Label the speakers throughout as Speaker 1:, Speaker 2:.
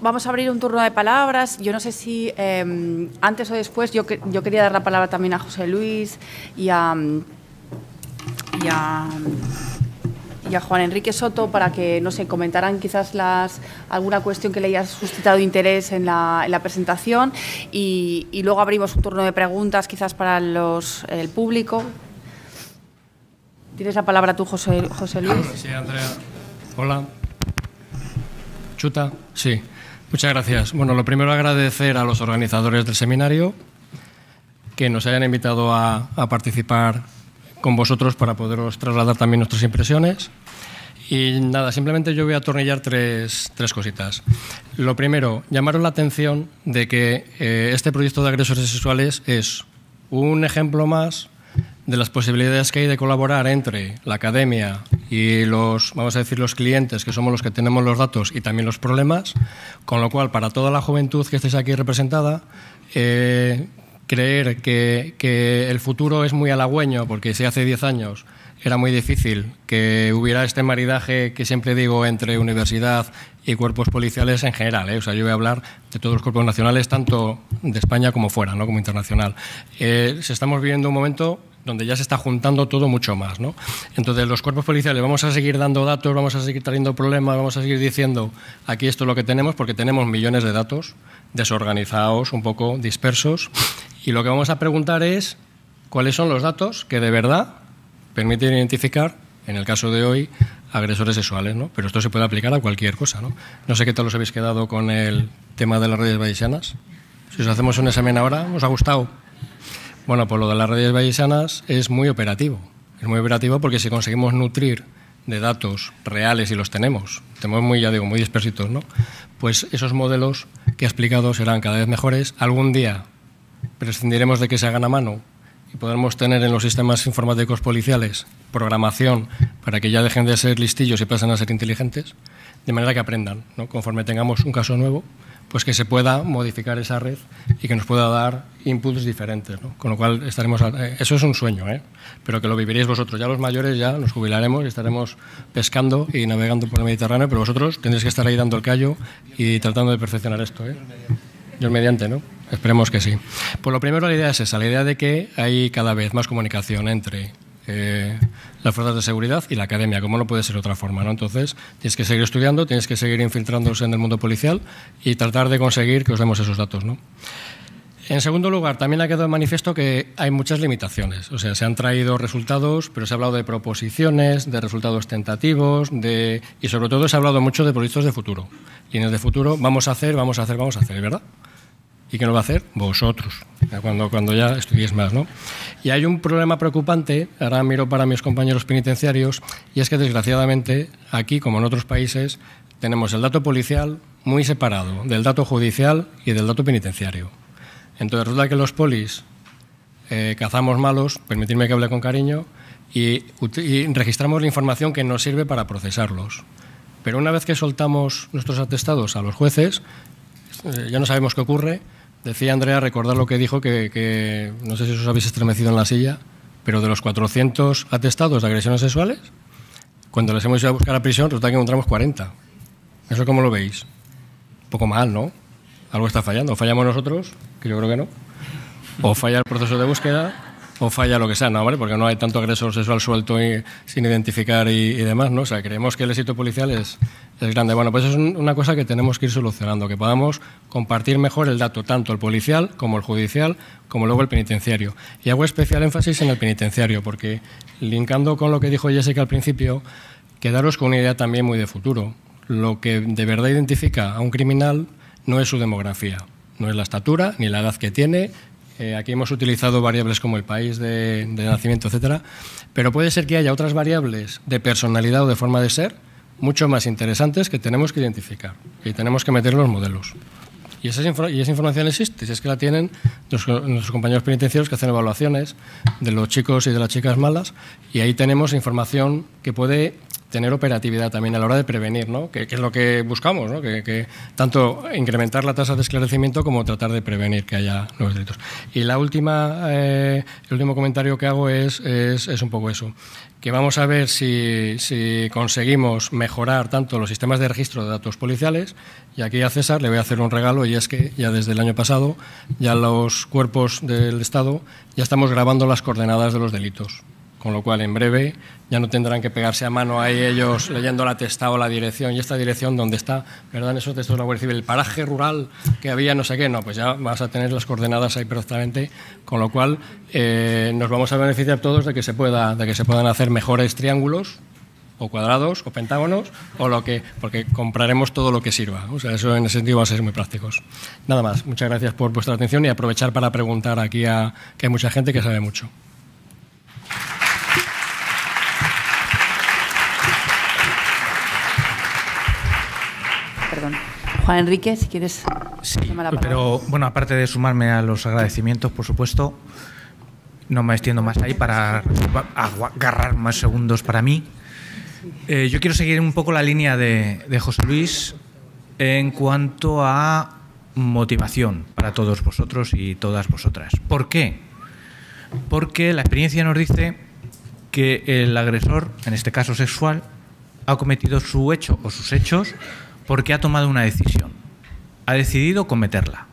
Speaker 1: vamos a abrir un turno de palabras. Yo no sé si em, antes o después, yo, yo quería dar la palabra también a José Luis y a, y a, Juan Enrique Soto para que, no sé, comentaran quizás las, alguna cuestión que le haya suscitado interés en la, en la presentación y, y, luego abrimos un turno de preguntas quizás para los, el público. Tienes la palabra tú, José, José Luis.
Speaker 2: Sí, Andrea. Hola. Chuta. Sí. Muchas gracias. Bueno, lo primero agradecer a los organizadores del seminario que nos hayan invitado a, participar con vosotros para poderos trasladar también nuestras impresiones. Y nada, simplemente yo voy a atornillar tres, tres cositas. Lo primero, llamaros la atención de que eh, este proyecto de agresores sexuales es un ejemplo más de las posibilidades que hay de colaborar entre la academia y los, vamos a decir, los clientes, que somos los que tenemos los datos y también los problemas, con lo cual, para toda la juventud que estéis aquí representada, eh, creer que, que, el futuro es muy halagüeño, porque si hace 10 años era muy difícil que hubiera este maridaje que siempre digo entre universidad y cuerpos policiales en general. ¿eh? O sea, yo voy a hablar de todos los cuerpos nacionales, tanto de España como fuera, ¿no? como internacional. Eh, estamos viviendo un momento donde ya se está juntando todo mucho más. ¿no? Entonces, los cuerpos policiales vamos a seguir dando datos, vamos a seguir trayendo problemas, vamos a seguir diciendo aquí esto es lo que tenemos, porque tenemos millones de datos desorganizados, un poco dispersos, y lo que vamos a preguntar es cuáles son los datos que de verdad permiten identificar, en el caso de hoy, agresores sexuales, ¿no? Pero esto se puede aplicar a cualquier cosa, ¿no? No sé qué tal os habéis quedado con el tema de las redes bayesianas. Si os hacemos un examen ahora, ¿os ha gustado? Bueno, pues lo de las redes bayesianas es muy operativo. Es muy operativo porque si conseguimos nutrir de datos reales y los tenemos, tenemos muy, ya digo, muy dispersitos, ¿no? Pues esos modelos que he explicado serán cada vez mejores. Algún día prescindiremos de que se hagan a mano y podremos tener en los sistemas informáticos policiales programación para que ya dejen de ser listillos y pasen a ser inteligentes, de manera que aprendan, ¿no? conforme tengamos un caso nuevo, pues que se pueda modificar esa red y que nos pueda dar inputs diferentes. ¿no? Con lo cual estaremos, eh, eso es un sueño, ¿eh? pero que lo viviréis vosotros. Ya los mayores ya nos jubilaremos y estaremos pescando y navegando por el Mediterráneo, pero vosotros tendréis que estar ahí dando el callo y tratando de perfeccionar esto. ¿eh? Dios mediante, ¿no? Esperemos que sí. Pues lo primero la idea es esa, la idea de que hay cada vez más comunicación entre eh, las fuerzas de seguridad y la academia, como no puede ser de otra forma. ¿no? Entonces, tienes que seguir estudiando, tienes que seguir infiltrándose en el mundo policial y tratar de conseguir que os demos esos datos. ¿no? En segundo lugar, también ha quedado de manifiesto que hay muchas limitaciones. O sea, se han traído resultados, pero se ha hablado de proposiciones, de resultados tentativos, de... y sobre todo se ha hablado mucho de proyectos de futuro. Líneas de futuro, vamos a hacer, vamos a hacer, vamos a hacer, ¿verdad? ¿Y quién lo va a hacer? Vosotros, cuando, cuando ya estudiéis más. ¿no? Y hay un problema preocupante, ahora miro para mis compañeros penitenciarios, y es que desgraciadamente aquí, como en otros países, tenemos el dato policial muy separado del dato judicial y del dato penitenciario. Entonces resulta que los polis eh, cazamos malos, permitidme que hable con cariño, y, y registramos la información que nos sirve para procesarlos. Pero una vez que soltamos nuestros atestados a los jueces, eh, ya no sabemos qué ocurre, Decía Andrea, recordar lo que dijo, que, no sé si os habéis estremecido en la silla, pero de los 400 atestados de agresiones sexuales, cuando les hemos ido a buscar a prisión, resulta que encontramos 40. ¿Eso cómo lo veis? Un poco mal, ¿no? Algo está fallando. ¿O fallamos nosotros? Que yo creo que no. O falla el proceso de búsqueda, o falla lo que sea, ¿no? ¿Vale? Porque no hay tanto agresor sexual suelto y, sin identificar y, demás, ¿no? O sea, creemos que el éxito policial es, es grande. Bueno, pues es una cosa que tenemos que ir solucionando, que podamos compartir mejor el dato, tanto el policial como el judicial, como luego el penitenciario. Y hago especial énfasis en el penitenciario, porque linkando con lo que dijo Jessica al principio, quedaros con una idea también muy de futuro. Lo que de verdad identifica a un criminal no es su demografía, no es la estatura, ni la edad que tiene, eh, aquí hemos utilizado variables como el país de, nacimiento, etcétera, pero puede ser que haya otras variables de personalidad o de forma de ser mucho más interesantes que tenemos que identificar y tenemos que meter en los modelos. Y esa, información existe, si es que la tienen nuestros, compañeros penitenciarios que hacen evaluaciones de los chicos y de las chicas malas, y ahí tenemos información que puede tener operatividad también a la hora de prevenir, ¿no? que, es lo que buscamos, ¿no? que, tanto incrementar la tasa de esclarecimiento como tratar de prevenir que haya nuevos delitos. Y la última, eh, el último comentario que hago es, es, es, un poco eso, que vamos a ver si, si, conseguimos mejorar tanto los sistemas de registro de datos policiales, y aquí a César le voy a hacer un regalo, y es que ya desde el año pasado, ya los cuerpos del Estado ya estamos grabando las coordenadas de los delitos con lo cual en breve ya no tendrán que pegarse a mano ahí ellos leyendo la testa o la dirección. Y esta dirección donde está, ¿verdad? En esos textos de la Guardia Civil, el paraje rural que había no sé qué, no, pues ya vas a tener las coordenadas ahí perfectamente, con lo cual eh, nos vamos a beneficiar todos de que se pueda, de que se puedan hacer mejores triángulos o cuadrados o pentágonos o lo que porque compraremos todo lo que sirva. O sea eso en ese sentido va a ser muy prácticos. Nada más. Muchas gracias por vuestra atención y aprovechar para preguntar aquí a que hay mucha gente que sabe mucho
Speaker 1: Juan Enrique, si quieres.
Speaker 3: Sí, pero bueno, aparte de sumarme a los agradecimientos, por supuesto, no me extiendo más ahí para agarrar más segundos para mí. Eh, yo quiero seguir un poco la línea de, de José Luis en cuanto a motivación para todos vosotros y todas vosotras. ¿Por qué? Porque la experiencia nos dice que el agresor, en este caso sexual, ha cometido su hecho o sus hechos porque ha tomado una decisión, ha decidido cometerla.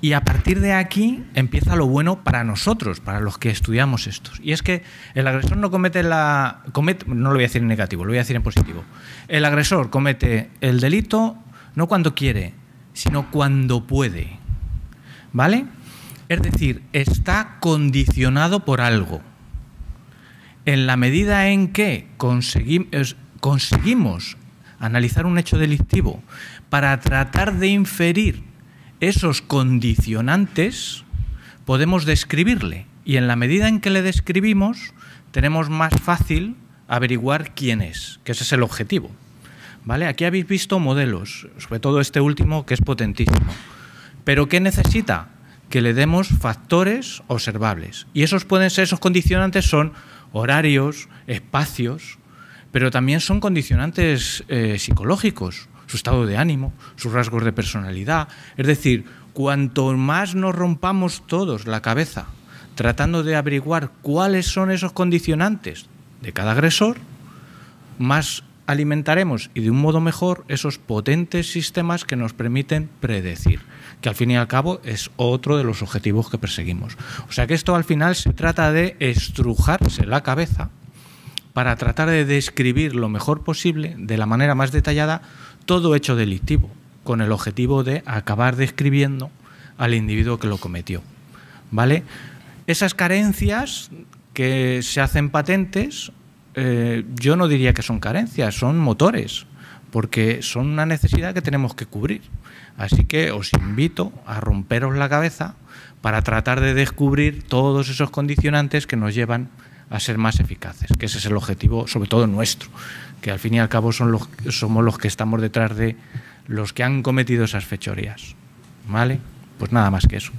Speaker 3: Y a partir de aquí empieza lo bueno para nosotros, para los que estudiamos estos. Y es que el agresor no comete la... no lo voy a decir en negativo, lo voy a decir en positivo. El agresor comete el delito no cuando quiere, sino cuando puede. ¿Vale? Es decir, está condicionado por algo. En la medida en que conseguimos analizar un hecho delictivo para tratar de inferir esos condicionantes, podemos describirle. Y en la medida en que le describimos, tenemos más fácil averiguar quién es, que ese es el objetivo. ¿Vale? Aquí habéis visto modelos, sobre todo este último que es potentísimo. Pero ¿qué necesita? Que le demos factores observables. Y esos pueden ser, esos condicionantes son horarios, espacios, pero también son condicionantes eh, psicológicos, su estado de ánimo, sus rasgos de personalidad. Es decir, cuanto más nos rompamos todos la cabeza tratando de averiguar cuáles son esos condicionantes de cada agresor, más alimentaremos y de un modo mejor esos potentes sistemas que nos permiten predecir, que al fin y al cabo es otro de los objetivos que perseguimos. O sea que esto al final se trata de estrujarse la cabeza para tratar de describir lo mejor posible, de la manera más detallada, todo hecho delictivo, con el objetivo de acabar describiendo al individuo que lo cometió. ¿Vale? Esas carencias que se hacen patentes, eh, yo no diría que son carencias, son motores, porque son una necesidad que tenemos que cubrir. Así que os invito a romperos la cabeza para tratar de descubrir todos esos condicionantes que nos llevan ser más eficaces, que ese es el objetivo, sobre todo nuestro, que al fin y al cabo son los, somos los que estamos detrás de los que han cometido esas fechorías. ¿Vale? Pues nada más que eso.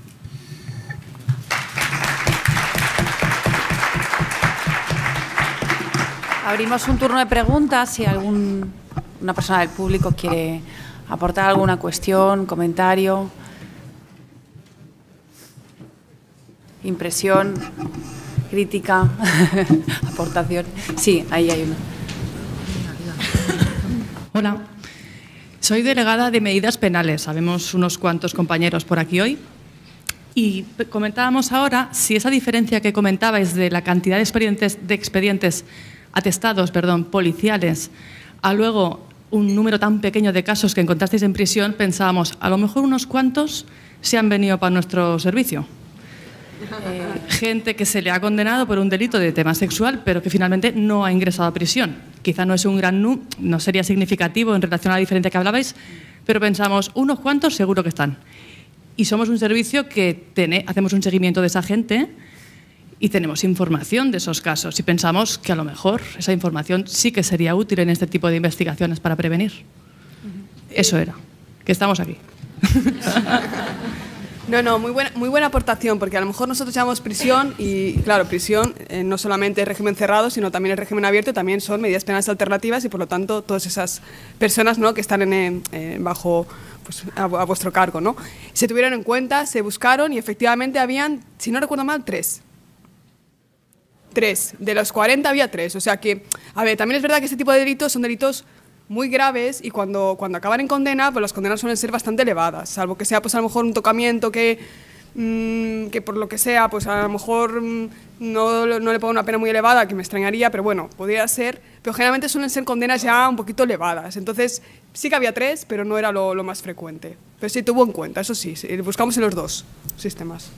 Speaker 1: Abrimos un turno de preguntas si alguna persona del público quiere aportar alguna cuestión, comentario, impresión crítica, aportación. Sí, ahí hay una.
Speaker 4: Hola, soy delegada de medidas penales. Sabemos unos cuantos compañeros por aquí hoy. Y comentábamos ahora si esa diferencia que comentabais de la cantidad de expedientes, de expedientes atestados perdón, policiales a luego un número tan pequeño de casos que encontrasteis en prisión, pensábamos, a lo mejor unos cuantos se han venido para nuestro servicio. Eh, gente que se le ha condenado por un delito de tema sexual, pero que finalmente no ha ingresado a prisión. Quizá no es un gran no sería significativo en relación a la diferencia que hablabais, pero pensamos, unos cuantos seguro que están. Y somos un servicio que hacemos un seguimiento de esa gente y tenemos información de esos casos. Y pensamos que a lo mejor esa información sí que sería útil en este tipo de investigaciones para prevenir. Eso era, que estamos aquí.
Speaker 5: No, no, muy buena, muy buena aportación, porque a lo mejor nosotros llamamos prisión y, claro, prisión eh, no solamente es régimen cerrado, sino también el régimen abierto, también son medidas penales alternativas y, por lo tanto, todas esas personas ¿no? que están en, bajo pues, a, vuestro cargo. ¿no? Se tuvieron en cuenta, se buscaron y efectivamente habían, si no recuerdo mal, tres. Tres. De los 40 había tres. O sea que, a ver, también es verdad que este tipo de delitos son delitos muy graves y cuando, cuando acaban en condena, pues las condenas suelen ser bastante elevadas, salvo que sea pues a lo mejor un tocamiento que, mm, que por lo que sea, pues a lo mejor mm, no, no, le pongo una pena muy elevada, que me extrañaría, pero bueno, podría ser, pero generalmente suelen ser condenas ya un poquito elevadas, entonces sí que había tres, pero no era lo, lo más frecuente, pero sí tuvo en cuenta, eso sí, buscamos en los dos sistemas.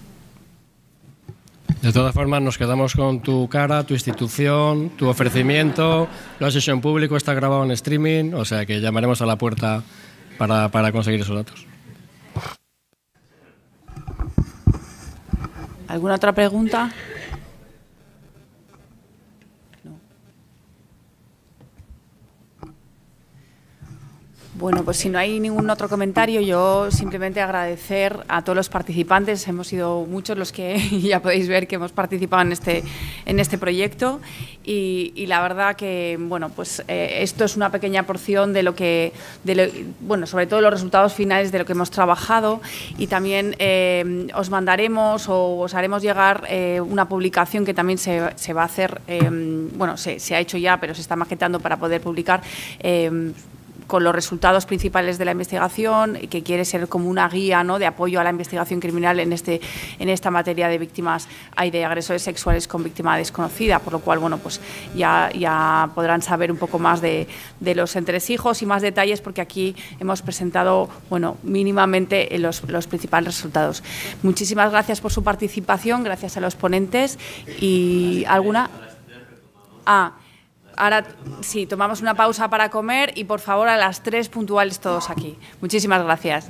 Speaker 2: De todas formas, nos quedamos con tu cara, tu institución, tu ofrecimiento. Lo has hecho en público, está grabado en streaming, o sea que llamaremos a la puerta para, para conseguir esos datos.
Speaker 1: ¿Alguna otra pregunta? Bueno, pues si no hay ningún otro comentario, yo simplemente agradecer a todos los participantes. Hemos sido muchos los que ya podéis ver que hemos participado en este, en este proyecto y, la verdad que, bueno, pues eh, esto es una pequeña porción de lo que, bueno, sobre todo los resultados finales de lo que hemos trabajado y también eh, os mandaremos o os haremos llegar eh, una publicación que también se, se va a hacer, bueno, se, se, ha hecho ya, pero se está maquetando para poder publicar con los resultados principales de la investigación, que quiere ser como una guía ¿no? de apoyo a la investigación criminal en, este, en esta materia de víctimas hay de agresores sexuales con víctima desconocida, por lo cual bueno, pues ya, ya podrán saber un poco más de, de los entresijos y más detalles, porque aquí hemos presentado bueno, mínimamente los, los principales resultados. Muchísimas gracias por su participación, gracias a los ponentes y alguna... Ah, Ahora sí, tomamos una pausa para comer y por favor a las tres puntuales todos aquí. Muchísimas gracias.